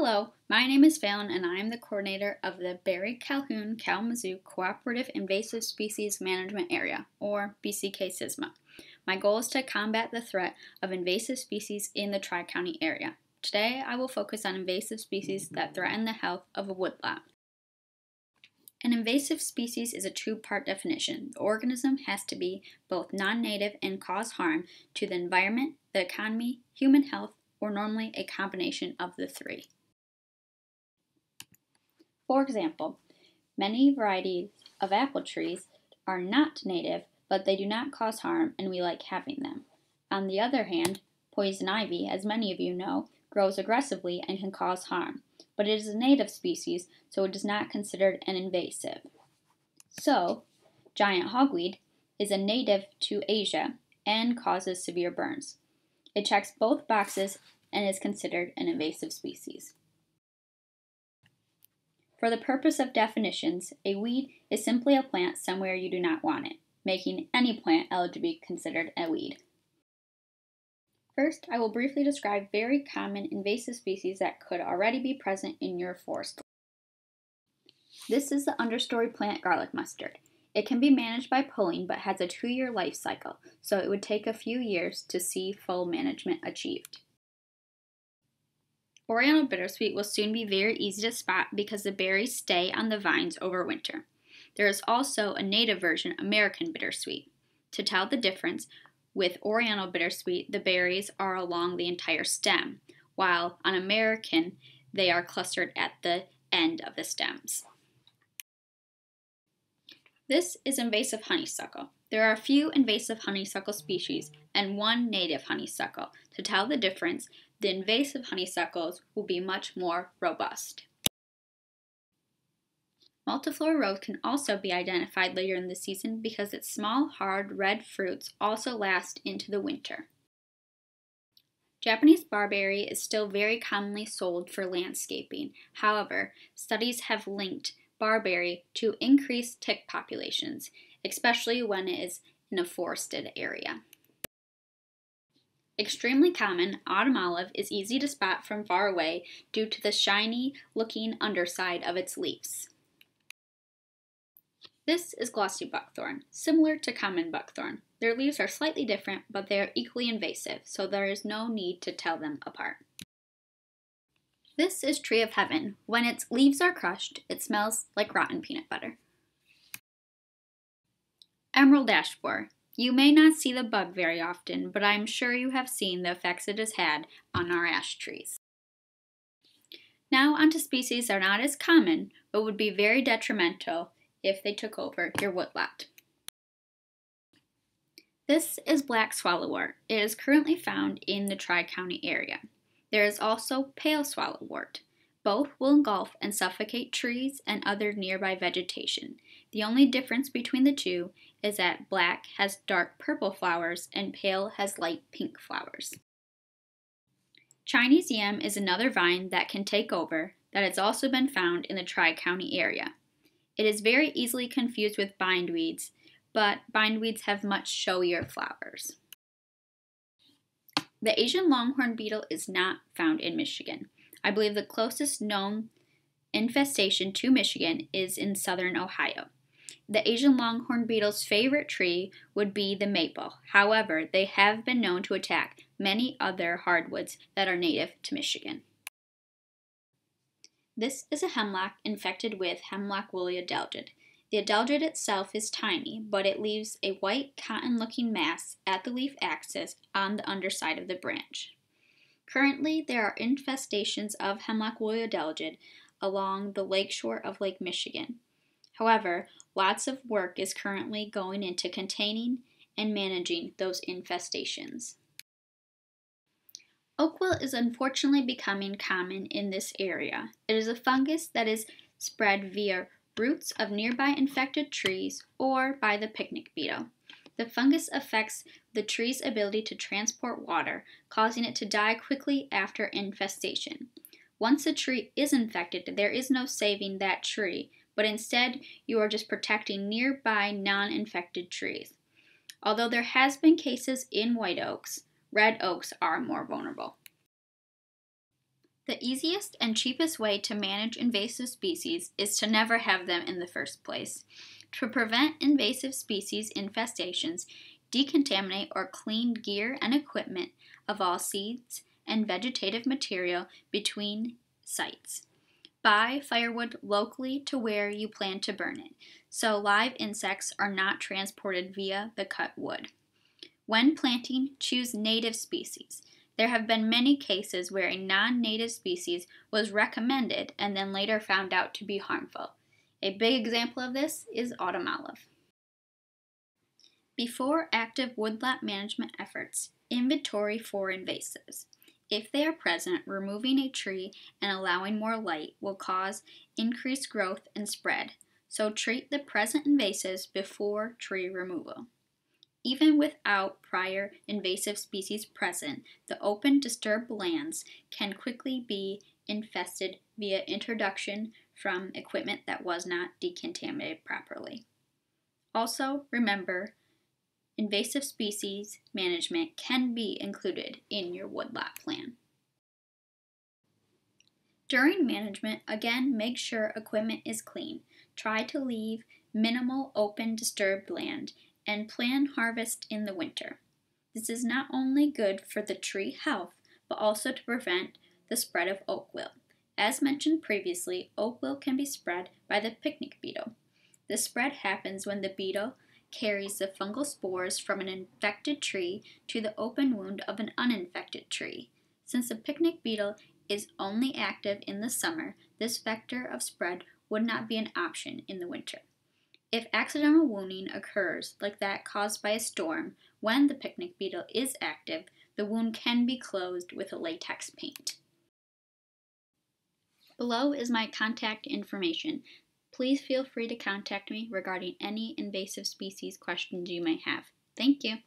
Hello, my name is Fallon and I am the coordinator of the Barry Calhoun Kalamazoo Cooperative Invasive Species Management Area, or BCK CISMA. My goal is to combat the threat of invasive species in the Tri County area. Today, I will focus on invasive species that threaten the health of a woodlot. An invasive species is a two part definition. The organism has to be both non native and cause harm to the environment, the economy, human health, or normally a combination of the three. For example, many varieties of apple trees are not native, but they do not cause harm and we like having them. On the other hand, poison ivy, as many of you know, grows aggressively and can cause harm, but it is a native species, so it is not considered an invasive. So, giant hogweed is a native to Asia and causes severe burns. It checks both boxes and is considered an invasive species. For the purpose of definitions, a weed is simply a plant somewhere you do not want it, making any plant eligible to be considered a weed. First, I will briefly describe very common invasive species that could already be present in your forest. This is the understory plant garlic mustard. It can be managed by pulling but has a two year life cycle, so it would take a few years to see full management achieved. Oriental bittersweet will soon be very easy to spot because the berries stay on the vines over winter. There is also a native version, American bittersweet. To tell the difference, with Oriental bittersweet, the berries are along the entire stem, while on American, they are clustered at the end of the stems. This is invasive honeysuckle. There are a few invasive honeysuckle species and one native honeysuckle. To tell the difference, the invasive honeysuckles will be much more robust. Multiflora rose can also be identified later in the season because its small, hard, red fruits also last into the winter. Japanese barberry is still very commonly sold for landscaping. However, studies have linked barberry to increased tick populations, especially when it is in a forested area. Extremely common, autumn olive is easy to spot from far away due to the shiny looking underside of its leaves. This is glossy buckthorn, similar to common buckthorn. Their leaves are slightly different, but they are equally invasive, so there is no need to tell them apart. This is tree of heaven. When its leaves are crushed, it smells like rotten peanut butter. Emerald ash borer. You may not see the bug very often, but I am sure you have seen the effects it has had on our ash trees. Now onto species that are not as common, but would be very detrimental if they took over your woodlot. This is black swallowwort. It is currently found in the Tri-County area. There is also pale swallowwort. Both will engulf and suffocate trees and other nearby vegetation. The only difference between the two is that black has dark purple flowers and pale has light pink flowers. Chinese yam is another vine that can take over that has also been found in the Tri County area. It is very easily confused with bindweeds, but bindweeds have much showier flowers. The Asian longhorn beetle is not found in Michigan. I believe the closest known infestation to Michigan is in southern Ohio. The Asian longhorn beetle's favorite tree would be the maple. However, they have been known to attack many other hardwoods that are native to Michigan. This is a hemlock infected with hemlock woolly adelgid. The adelgid itself is tiny, but it leaves a white cotton looking mass at the leaf axis on the underside of the branch. Currently, there are infestations of hemlock woolly adelgid along the lakeshore of Lake Michigan. However, lots of work is currently going into containing and managing those infestations. Oak wilt is unfortunately becoming common in this area. It is a fungus that is spread via roots of nearby infected trees or by the picnic beetle. The fungus affects the tree's ability to transport water, causing it to die quickly after infestation. Once a tree is infected, there is no saving that tree, but instead you are just protecting nearby non infected trees. Although there has been cases in white oaks, red oaks are more vulnerable. The easiest and cheapest way to manage invasive species is to never have them in the first place. To prevent invasive species infestations, decontaminate or clean gear and equipment of all seeds and vegetative material between sites. Buy firewood locally to where you plan to burn it, so live insects are not transported via the cut wood. When planting, choose native species. There have been many cases where a non native species was recommended and then later found out to be harmful. A big example of this is autumn olive. Before active woodlot management efforts, inventory for invasives. If they are present, removing a tree and allowing more light will cause increased growth and spread, so treat the present invasives before tree removal. Even without prior invasive species present, the open disturbed lands can quickly be infested via introduction from equipment that was not decontaminated properly. Also, remember, invasive species management can be included in your woodlot plan. During management, again, make sure equipment is clean. Try to leave minimal open disturbed land and plan harvest in the winter. This is not only good for the tree health, but also to prevent the spread of oak wilt. As mentioned previously, oak wilt can be spread by the picnic beetle. The spread happens when the beetle carries the fungal spores from an infected tree to the open wound of an uninfected tree. Since the picnic beetle is only active in the summer, this vector of spread would not be an option in the winter. If accidental wounding occurs, like that caused by a storm, when the picnic beetle is active, the wound can be closed with a latex paint. Below is my contact information. Please feel free to contact me regarding any invasive species questions you may have. Thank you.